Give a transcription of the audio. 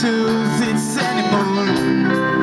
to this anymore.